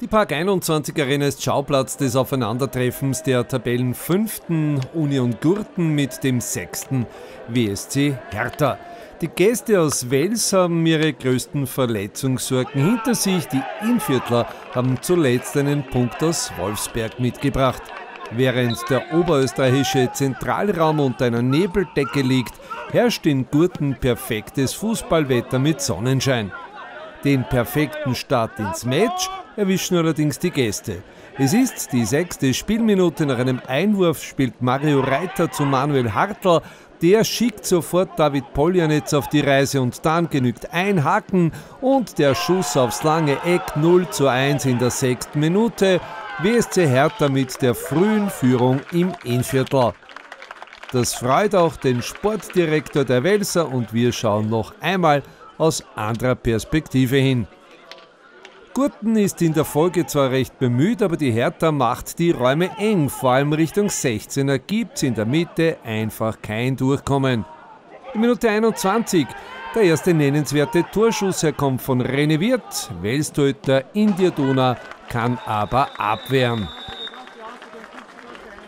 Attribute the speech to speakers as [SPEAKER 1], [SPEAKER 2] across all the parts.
[SPEAKER 1] Die Park 21 Arena ist Schauplatz des Aufeinandertreffens der Tabellenfünften Union Gurten mit dem sechsten WSC Hertha. Die Gäste aus Wels haben ihre größten Verletzungssorgen hinter sich. Die Inviertler haben zuletzt einen Punkt aus Wolfsberg mitgebracht. Während der oberösterreichische Zentralraum unter einer Nebeldecke liegt, herrscht in Gurten perfektes Fußballwetter mit Sonnenschein. Den perfekten Start ins Match erwischen allerdings die Gäste. Es ist die sechste Spielminute. Nach einem Einwurf spielt Mario Reiter zu Manuel Hartl. Der schickt sofort David Poljanetz auf die Reise und dann genügt ein Haken und der Schuss aufs lange Eck 0 zu 1 in der sechsten Minute. WSC Hertha mit der frühen Führung im Innviertel. Das freut auch den Sportdirektor der Welser und wir schauen noch einmal aus anderer Perspektive hin. Gurten ist in der Folge zwar recht bemüht, aber die Hertha macht die Räume eng, vor allem Richtung 16er gibt es in der Mitte einfach kein Durchkommen. In Minute 21 der erste nennenswerte Torschuss, er kommt von René Wirth, Welstöter Indiaduna, kann aber abwehren.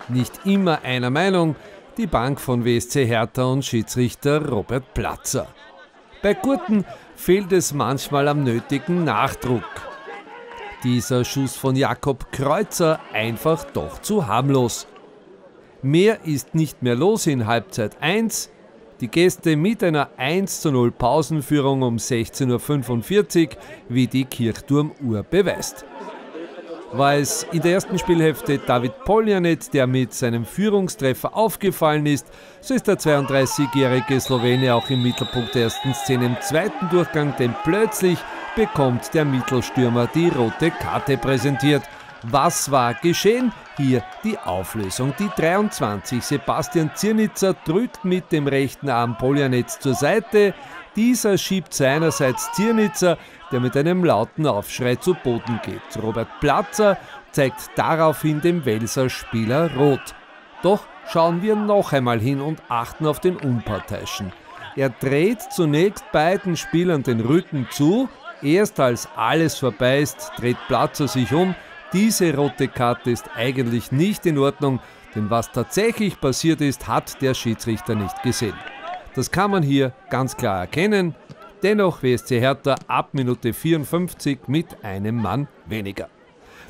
[SPEAKER 1] Nicht immer einer Meinung, die Bank von WSC Hertha und Schiedsrichter Robert Platzer. Bei Gurten fehlt es manchmal am nötigen Nachdruck. Dieser Schuss von Jakob Kreuzer einfach doch zu harmlos. Mehr ist nicht mehr los in Halbzeit 1. Die Gäste mit einer 1 zu 0 Pausenführung um 16.45 Uhr, wie die Kirchturmuhr beweist war es in der ersten Spielhälfte David Poljanet, der mit seinem Führungstreffer aufgefallen ist. So ist der 32-jährige Slowene auch im Mittelpunkt der ersten Szene im zweiten Durchgang, denn plötzlich bekommt der Mittelstürmer die rote Karte präsentiert. Was war geschehen? Hier die Auflösung. Die 23. Sebastian Zirnitzer drückt mit dem rechten Arm Poljanetz zur Seite. Dieser schiebt seinerseits Zirnitzer, der mit einem lauten Aufschrei zu Boden geht. Robert Platzer zeigt daraufhin dem Welser Spieler rot. Doch schauen wir noch einmal hin und achten auf den Unparteiischen. Er dreht zunächst beiden Spielern den Rücken zu. Erst als alles vorbei ist, dreht Platzer sich um. Diese rote Karte ist eigentlich nicht in Ordnung, denn was tatsächlich passiert ist, hat der Schiedsrichter nicht gesehen. Das kann man hier ganz klar erkennen. Dennoch WSC Hertha ab Minute 54 mit einem Mann weniger.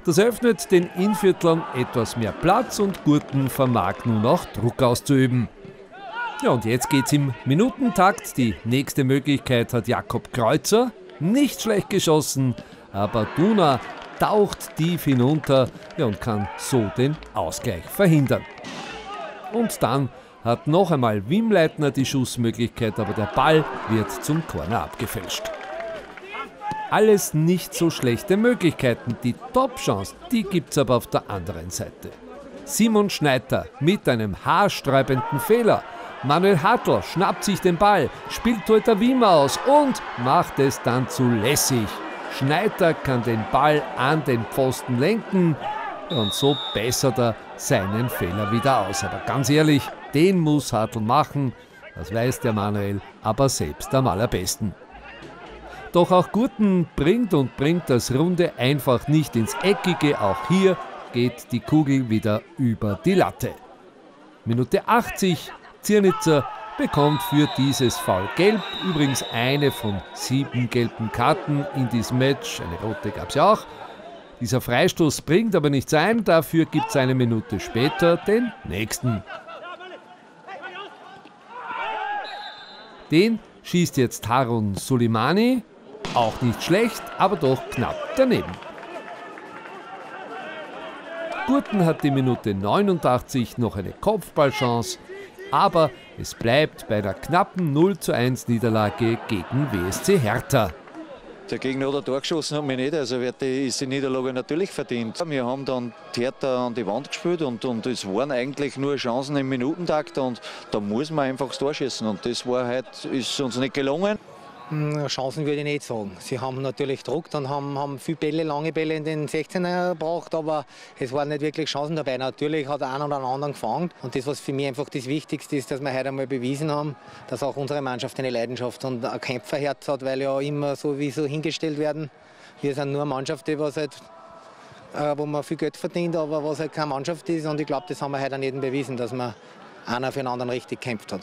[SPEAKER 1] Das öffnet den Inviertlern etwas mehr Platz und Gurten vermag nun auch Druck auszuüben. Ja, und jetzt geht's im Minutentakt. Die nächste Möglichkeit hat Jakob Kreuzer. Nicht schlecht geschossen, aber Duna taucht tief hinunter ja, und kann so den Ausgleich verhindern. Und dann hat noch einmal Wim Leitner die Schussmöglichkeit, aber der Ball wird zum Corner abgefälscht. Alles nicht so schlechte Möglichkeiten. Die Top-Chance, die gibt's aber auf der anderen Seite. Simon Schneider mit einem haarsträubenden Fehler. Manuel Hartl schnappt sich den Ball, spielt Torhüter Wimmer aus und macht es dann zu lässig. Schneider kann den Ball an den Pfosten lenken und so bessert er seinen Fehler wieder aus. Aber ganz ehrlich, den muss Hartl machen, das weiß der Manuel aber selbst am allerbesten. Doch auch Gurten bringt und bringt das Runde einfach nicht ins Eckige. Auch hier geht die Kugel wieder über die Latte. Minute 80, Zirnitzer bekommt für dieses Foul gelb. Übrigens eine von sieben gelben Karten in diesem Match. Eine rote gab es ja auch. Dieser Freistoß bringt aber nichts ein. Dafür gibt es eine Minute später den nächsten. Den schießt jetzt Harun Suleimani. Auch nicht schlecht, aber doch knapp daneben. Gurten hat die Minute 89 noch eine Kopfballchance, aber es bleibt bei der knappen 0 zu 1 Niederlage gegen WSC Hertha.
[SPEAKER 2] Der Gegner hat ein Tor geschossen, hat mich nicht. Also ist die Niederlage natürlich verdient. Wir haben dann die Hertha an die Wand gespielt und, und es waren eigentlich nur Chancen im Minutentakt und da muss man einfach das Tor schießen. Und das war heute, ist uns nicht gelungen.
[SPEAKER 3] Hm, Chancen würde ich nicht sagen. Sie haben natürlich Druck, dann haben, haben viele Bälle, lange Bälle in den 16er gebracht, aber es waren nicht wirklich Chancen dabei. Natürlich hat einer oder anderen gefangen und das, was für mich einfach das Wichtigste ist, dass wir heute einmal bewiesen haben, dass auch unsere Mannschaft eine Leidenschaft und ein Kämpferherz hat, weil ja immer so wie so hingestellt werden. Wir sind nur eine Mannschaft, die was halt äh, wo man viel Geld verdient, aber was halt keine Mannschaft ist. Und ich glaube, das haben wir heute an jedem bewiesen, dass man einer für den anderen richtig gekämpft hat.